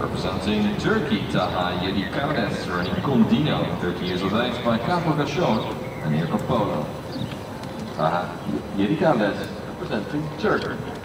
Representing Turkey, Taha Yedikardeş, running Condino, 30 years of age, by Capo Gachon, and from Poland. Taha Yedikardeş, representing Turkey.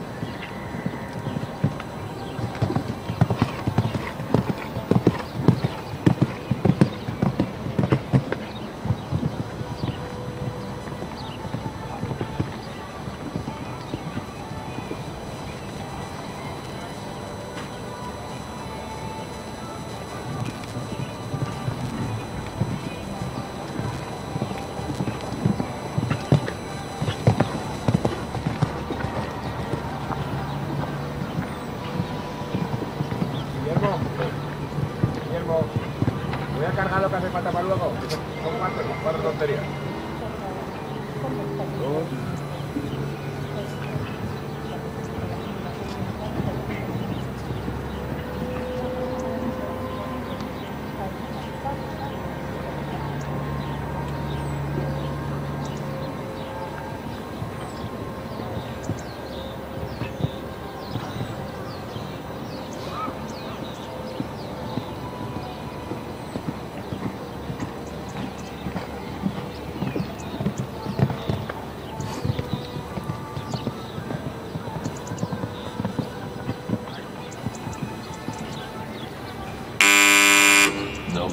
Voy a cargar lo que hace falta para luego. Son cuatro, cuatro tonterías.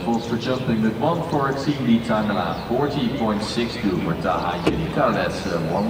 For jumping, with one for exceeding the time allowed. 40.62 for Taha Yedikardeş, uh, one